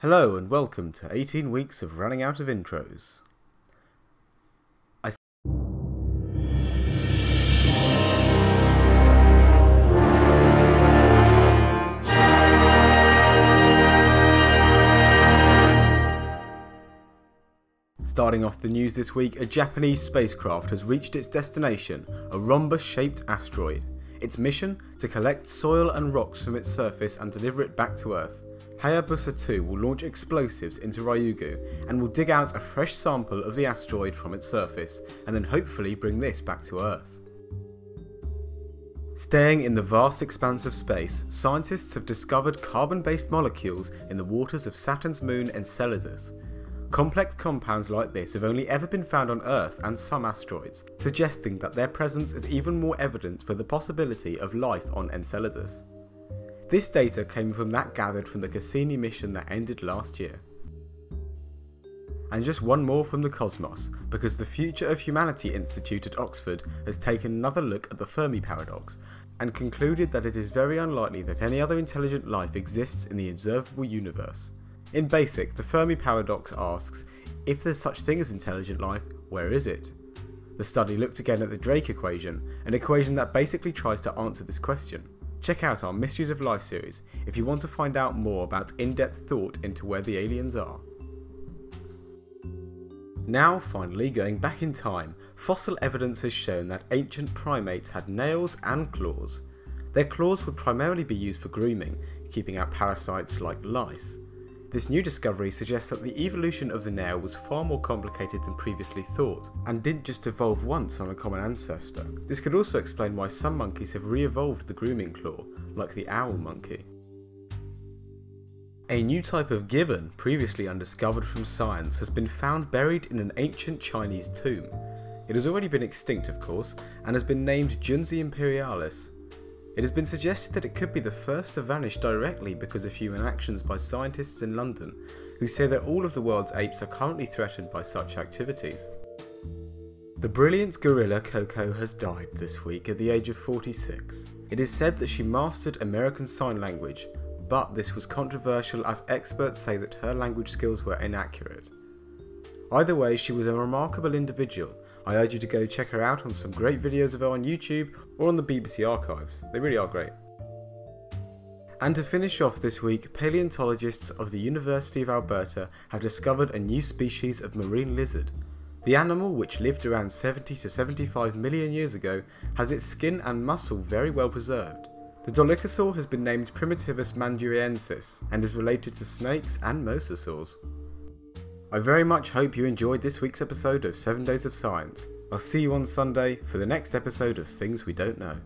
Hello and welcome to 18 weeks of running out of intros. Starting off the news this week, a Japanese spacecraft has reached its destination, a rhombus-shaped asteroid. Its mission? To collect soil and rocks from its surface and deliver it back to Earth. Hayabusa 2 will launch explosives into Ryugu and will dig out a fresh sample of the asteroid from its surface and then hopefully bring this back to Earth. Staying in the vast expanse of space, scientists have discovered carbon-based molecules in the waters of Saturn's moon Enceladus. Complex compounds like this have only ever been found on Earth and some asteroids, suggesting that their presence is even more evidence for the possibility of life on Enceladus. This data came from that gathered from the Cassini mission that ended last year. And just one more from the cosmos, because the Future of Humanity Institute at Oxford has taken another look at the Fermi paradox and concluded that it is very unlikely that any other intelligent life exists in the observable universe. In basic, the Fermi paradox asks, if there's such thing as intelligent life, where is it? The study looked again at the Drake equation, an equation that basically tries to answer this question. Check out our Mysteries of Life series if you want to find out more about in-depth thought into where the aliens are. Now finally going back in time, fossil evidence has shown that ancient primates had nails and claws. Their claws would primarily be used for grooming, keeping out parasites like lice. This new discovery suggests that the evolution of the nail was far more complicated than previously thought, and didn't just evolve once on a common ancestor. This could also explain why some monkeys have re-evolved the grooming claw, like the owl monkey. A new type of gibbon, previously undiscovered from science, has been found buried in an ancient Chinese tomb. It has already been extinct of course, and has been named Junzi imperialis, it has been suggested that it could be the first to vanish directly because of human actions by scientists in London, who say that all of the world's apes are currently threatened by such activities. The brilliant gorilla Koko has died this week at the age of 46. It is said that she mastered American Sign Language, but this was controversial as experts say that her language skills were inaccurate. Either way, she was a remarkable individual I urge you to go check her out on some great videos of her on YouTube or on the BBC archives. They really are great. And to finish off this week, paleontologists of the University of Alberta have discovered a new species of marine lizard. The animal, which lived around 70 to 75 million years ago, has its skin and muscle very well preserved. The dolichosaur has been named Primitivus manduriensis and is related to snakes and mosasaurs. I very much hope you enjoyed this week's episode of 7 Days of Science. I'll see you on Sunday for the next episode of Things We Don't Know.